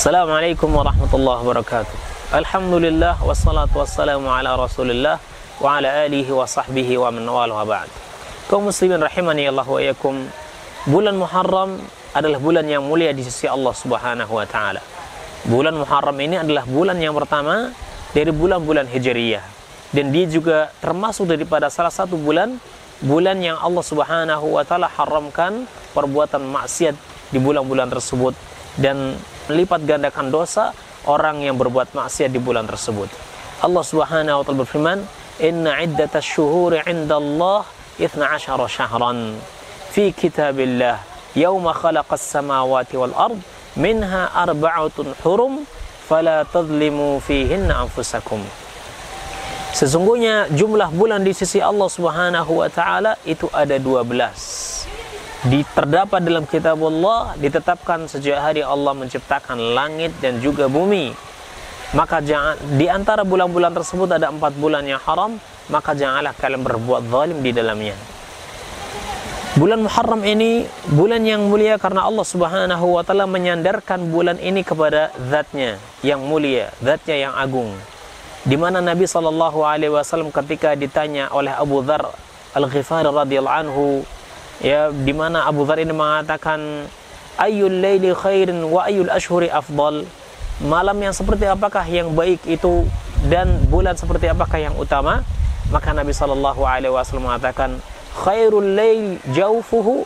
Assalamualaikum warahmatullahi wabarakatuh. Alhamdulillah wassalatu wassalamu ala Rasulillah wa ala alihi wa sahbihi wa man wala wa ba'd. Kaum muslimin rahimani Allah wa yakum. Bulan Muharram adalah bulan yang mulia di sisi Allah Subhanahu wa taala. Bulan Muharram ini adalah bulan yang pertama dari bulan-bulan Hijriyah dan dia juga termasuk daripada salah satu bulan bulan yang Allah Subhanahu wa taala haramkan perbuatan maksiat di bulan-bulan tersebut dan melipat gandakan dosa orang yang berbuat maksiat di bulan tersebut. Allah Subhanahu wa taala berfirman, "Inna iddatash syuhuri 'inda Allah 12 syahran fi kitabillah yawma khalaqas samawati wal ard minha arba'atun hurum fala tadlimu fihinna anfusakum." Sesungguhnya jumlah bulan di sisi Allah Subhanahu wa taala itu ada 12 di terdapat dalam kitab Allah ditetapkan sejak hari Allah menciptakan langit dan juga bumi. Maka jangan di antara bulan-bulan tersebut ada empat bulan yang haram maka janganlah kalian berbuat zalim di dalamnya. Bulan Muharram ini bulan yang mulia karena Allah Subhanahu wa taala menyandarkan bulan ini kepada zatnya yang mulia zatnya yang agung. Di mana Nabi wasallam ketika ditanya oleh Abu Dzar Al-Ghifari radhiyallahu anhu ya di mana Abu Dhar ini mengatakan ayyul laili khairin wa ayyul ashhuri afdal. Malam yang seperti apakah yang baik itu dan bulan seperti apakah yang utama? Maka Nabi sallallahu alaihi wasallam mengatakan khairul lail jawfuhu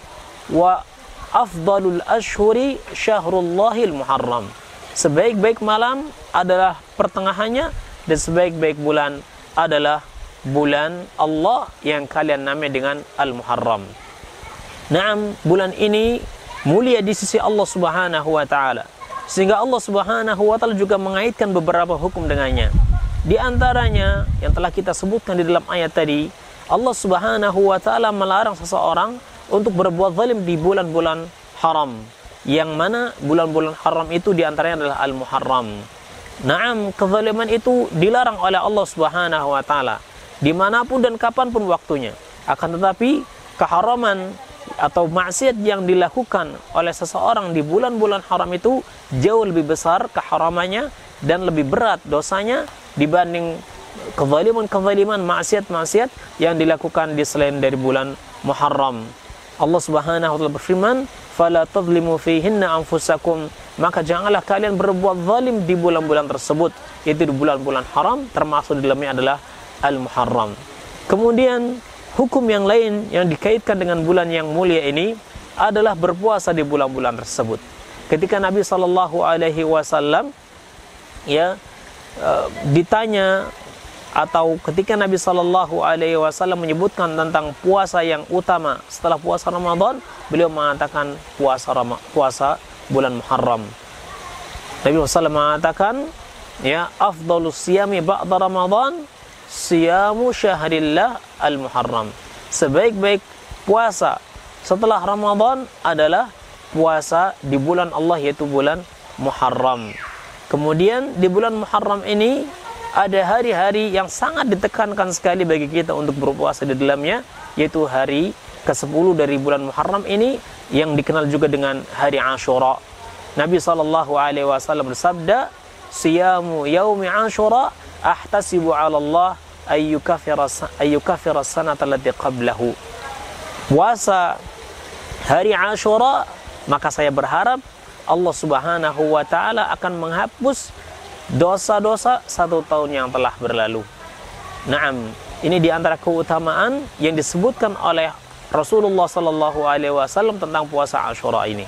wa afdalul ashhuri syahrullahil muharram. Sebaik-baik malam adalah pertengahannya dan sebaik-baik bulan adalah bulan Allah yang kalian namai dengan Al-Muharram. Naam, bulan ini mulia di sisi Allah Subhanahu wa taala. Sehingga Allah Subhanahu wa taala juga mengaitkan beberapa hukum dengannya. Di antaranya yang telah kita sebutkan di dalam ayat tadi, Allah Subhanahu wa taala melarang seseorang untuk berbuat zalim di bulan-bulan haram. Yang mana bulan-bulan haram itu di antaranya adalah Al-Muharram. Naam, kezaliman itu dilarang oleh Allah Subhanahu wa taala di mana pun dan kapan pun waktunya. Akan tetapi keharaman atau maksiat yang dilakukan oleh seseorang di bulan-bulan haram itu jauh lebih besar keharamannya dan lebih berat dosanya dibanding kezaliman-kezaliman maksiat-maksiat yang dilakukan di selain dari bulan Muharram. Allah Subhanahu wa taala berfirman, "Fala tadlimu fihinna anfusakum." Maka janganlah kalian berbuat zalim di bulan-bulan tersebut, yaitu di bulan-bulan haram termasuk di dalamnya adalah Al-Muharram. Kemudian hukum yang lain yang dikaitkan dengan bulan yang mulia ini adalah berpuasa di bulan-bulan tersebut. Ketika Nabi Shallallahu Alaihi Wasallam ya e, ditanya atau ketika Nabi Shallallahu Alaihi Wasallam menyebutkan tentang puasa yang utama setelah puasa Ramadan, beliau mengatakan puasa Ram puasa bulan Muharram. Nabi SAW mengatakan ya afdalus siyami ba'da Ramadan siyamu syahrillah al-muharram. Sebaik-baik puasa setelah Ramadan adalah puasa di bulan Allah yaitu bulan Muharram. Kemudian di bulan Muharram ini ada hari-hari yang sangat ditekankan sekali bagi kita untuk berpuasa di dalamnya yaitu hari ke-10 dari bulan Muharram ini yang dikenal juga dengan hari Ashura. Nabi wasallam bersabda, "Siyamu yaumi Ashura ahtasibu 'ala Allah ayyukafira sanata qablahu. Puasa hari Ashura maka saya berharap Allah Subhanahu wa taala akan menghapus dosa-dosa satu tahun yang telah berlalu. Naam, ini di antara keutamaan yang disebutkan oleh Rasulullah sallallahu alaihi wasallam tentang puasa Ashura ini.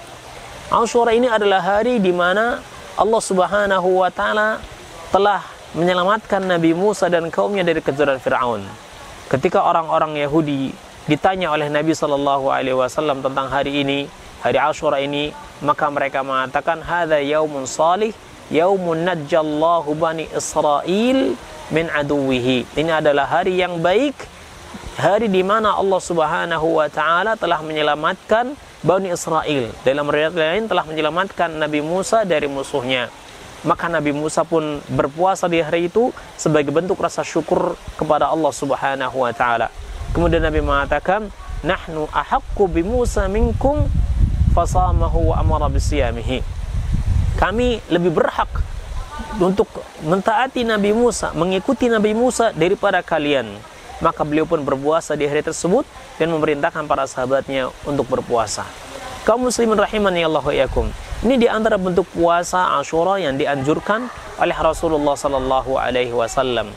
Ashura ini adalah hari di mana Allah Subhanahu wa taala telah menyelamatkan Nabi Musa dan kaumnya dari kejaran Firaun. Ketika orang-orang Yahudi ditanya oleh Nabi Shallallahu Alaihi Wasallam tentang hari ini, hari Ashura ini, maka mereka mengatakan, "Hada yaumun salih, yaumun najjallahu bani Israel min aduwihi." Ini adalah hari yang baik, hari di mana Allah Subhanahu wa taala telah menyelamatkan Bani Israel. Dalam riwayat lain telah menyelamatkan Nabi Musa dari musuhnya maka Nabi Musa pun berpuasa di hari itu sebagai bentuk rasa syukur kepada Allah Subhanahu wa taala. Kemudian Nabi mengatakan, "Nahnu ahaqqu bi Musa minkum fasamahu wa amara bisiyamihi." kami lebih berhak untuk mentaati Nabi Musa, mengikuti Nabi Musa daripada kalian. Maka beliau pun berpuasa di hari tersebut dan memerintahkan para sahabatnya untuk berpuasa. Kaum muslimin rahimani Allah yakum. Ini di antara bentuk puasa Ashura yang dianjurkan oleh Rasulullah sallallahu alaihi wasallam.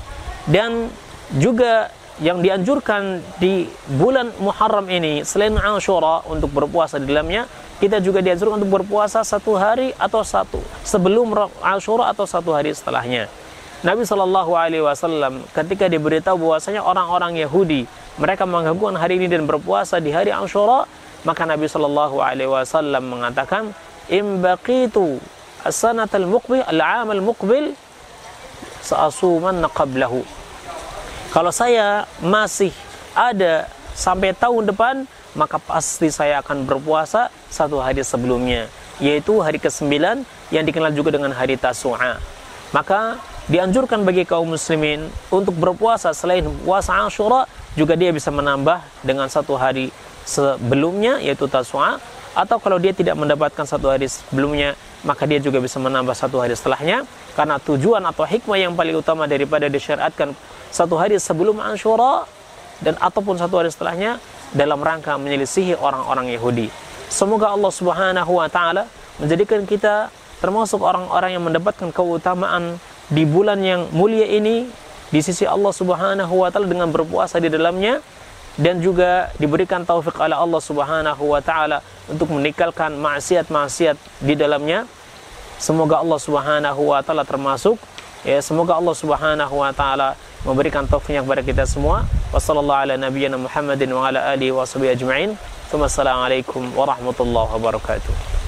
Dan juga yang dianjurkan di bulan Muharram ini selain Ashura untuk berpuasa di dalamnya kita juga dianjurkan untuk berpuasa satu hari atau satu sebelum Ashura atau satu hari setelahnya. Nabi Shallallahu Alaihi Wasallam ketika diberitahu bahwasanya orang-orang Yahudi mereka menggabungkan hari ini dan berpuasa di hari Ashura, maka Nabi Shallallahu Alaihi Wasallam mengatakan, "Imbaqitu as-sanat al-muqbil, al-aam al-muqbil, saasuman qablahu." Kalau saya masih ada sampai tahun depan, maka pasti saya akan berpuasa satu hari sebelumnya yaitu hari ke-9 yang dikenal juga dengan hari Tasu'a. Maka dianjurkan bagi kaum muslimin untuk berpuasa selain puasa Ashura juga dia bisa menambah dengan satu hari sebelumnya yaitu Tasu'a atau kalau dia tidak mendapatkan satu hari sebelumnya maka dia juga bisa menambah satu hari setelahnya. Karena tujuan atau hikmah yang paling utama daripada disyariatkan satu hari sebelum Ashura dan ataupun satu hari setelahnya dalam rangka menyelisihi orang-orang Yahudi. Semoga Allah Subhanahu wa taala menjadikan kita termasuk orang-orang yang mendapatkan keutamaan di bulan yang mulia ini. Di sisi Allah Subhanahu wa taala dengan berpuasa di dalamnya dan juga diberikan taufik oleh Allah Subhanahu wa taala untuk meninggalkan maksiat-maksiat di dalamnya. Semoga Allah Subhanahu wa taala termasuk ya semoga Allah Subhanahu wa taala memberikan taufiknya kepada kita semua. Wassallallahu ala nabiyyina Muhammadin wa ala alihi wa ajma'in. Wassalamualaikum warahmatullahi wabarakatuh.